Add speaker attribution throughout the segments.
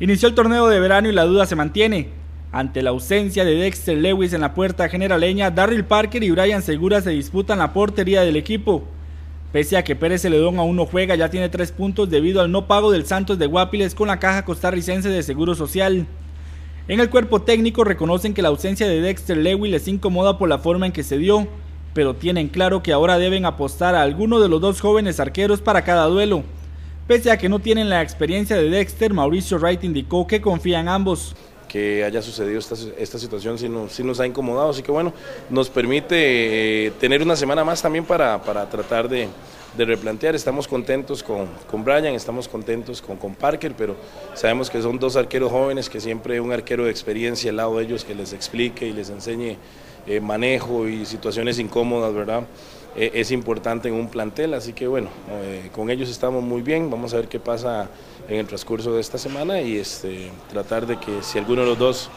Speaker 1: Inició el torneo de verano y la duda se mantiene. Ante la ausencia de Dexter Lewis en la puerta generaleña, Darryl Parker y Brian Segura se disputan la portería del equipo. Pese a que Pérez Celedón aún no juega, ya tiene tres puntos debido al no pago del Santos de Guapiles con la caja costarricense de Seguro Social. En el cuerpo técnico reconocen que la ausencia de Dexter Lewis les incomoda por la forma en que se dio, pero tienen claro que ahora deben apostar a alguno de los dos jóvenes arqueros para cada duelo. Pese a que no tienen la experiencia de Dexter, Mauricio Wright indicó que confía en ambos.
Speaker 2: Que haya sucedido esta, esta situación sí nos, nos, ha incomodado, así que bueno, nos permite eh, tener una semana más también para, para tratar de, replantear. Estamos contentos con, con Brian, estamos contentos con, con, Parker, pero sabemos que son dos arqueros jóvenes, que siempre un arquero de experiencia al lado de ellos que les explique y les enseñe eh, manejo y situaciones incómodas, ¿verdad? Eh, es importante en un plantel, así que bueno, eh, con ellos estamos muy bien, vamos a ver qué pasa en el transcurso de esta semana y este, tratar de que si alguno de los dos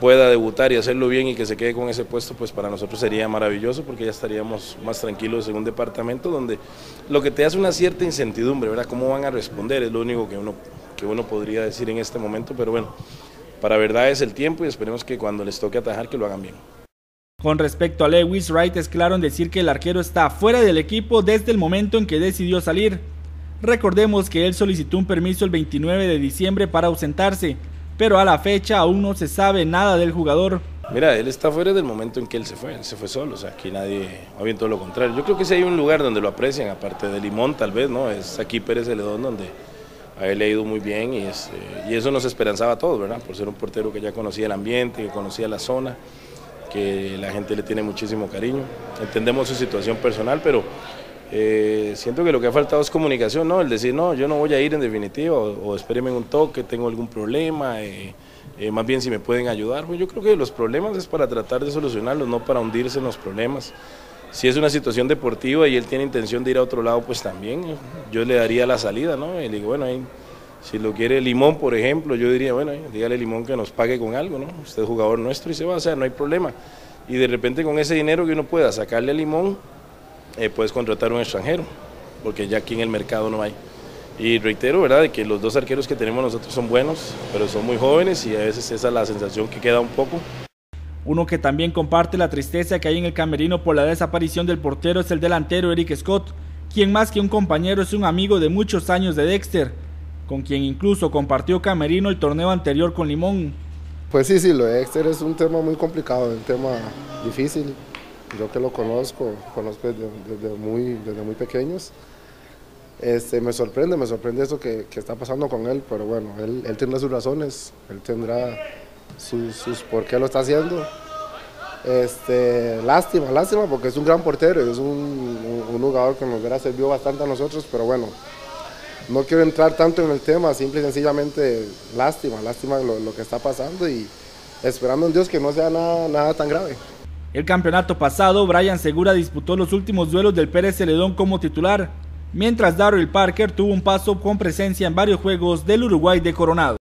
Speaker 2: pueda debutar y hacerlo bien y que se quede con ese puesto, pues para nosotros sería maravilloso porque ya estaríamos más tranquilos en un departamento donde lo que te hace una cierta incertidumbre, ¿verdad? ¿Cómo van a responder? Es lo único que uno, que uno podría decir en este momento, pero bueno, para verdad es el tiempo y esperemos que cuando les toque atajar que lo hagan bien.
Speaker 1: Con respecto a Lewis, Wright es claro en decir que el arquero está fuera del equipo desde el momento en que decidió salir. Recordemos que él solicitó un permiso el 29 de diciembre para ausentarse, pero a la fecha aún no se sabe nada del jugador.
Speaker 2: Mira, él está fuera del momento en que él se fue, él se fue solo, o sea, aquí nadie, o bien todo lo contrario. Yo creo que si hay un lugar donde lo aprecian, aparte de Limón tal vez, ¿no? Es aquí Pérez Celedón donde a él ha ido muy bien y, es, y eso nos esperanzaba a todos, ¿verdad? Por ser un portero que ya conocía el ambiente, que conocía la zona que la gente le tiene muchísimo cariño. Entendemos su situación personal, pero eh, siento que lo que ha faltado es comunicación, ¿no? El decir, no, yo no voy a ir en definitiva, o, o espéreme un toque, tengo algún problema, eh, eh, más bien si me pueden ayudar. Pues yo creo que los problemas es para tratar de solucionarlos, no para hundirse en los problemas. Si es una situación deportiva y él tiene intención de ir a otro lado, pues también yo le daría la salida, ¿no? Y le digo, bueno, ahí si lo quiere Limón, por ejemplo, yo diría, bueno, dígale Limón que nos pague con algo, ¿no? Usted es jugador nuestro y se va, o sea, no hay problema. Y de repente con ese dinero que uno pueda sacarle a Limón, eh, puedes contratar a un extranjero, porque ya aquí en el mercado no hay. Y reitero, ¿verdad?, que los dos arqueros que tenemos nosotros son buenos, pero son muy jóvenes y a veces esa es la sensación que queda un poco.
Speaker 1: Uno que también comparte la tristeza que hay en el camerino por la desaparición del portero es el delantero Eric Scott, quien más que un compañero es un amigo de muchos años de Dexter con quien incluso compartió Camerino el torneo anterior con Limón.
Speaker 3: Pues sí, sí, lo de Dexter es un tema muy complicado, un tema difícil. Yo que lo conozco, conozco desde, muy, desde muy pequeños. Este, me sorprende, me sorprende eso que, que, está pasando con él, pero bueno, él, él tendrá sus razones, él tendrá sus, sus, por qué lo está haciendo. Este, lástima, lástima, porque es un gran portero, es un, un, un jugador que nos hubiera servido bastante a nosotros, pero bueno, no quiero entrar tanto en el tema, simple y sencillamente lástima, lástima lo, lo que está pasando y esperando en Dios que no sea nada, nada tan grave.
Speaker 1: El campeonato pasado, Brian Segura disputó los últimos duelos del Pérez Celedón como titular, mientras Darryl Parker tuvo un paso con presencia en varios juegos del Uruguay de Coronado.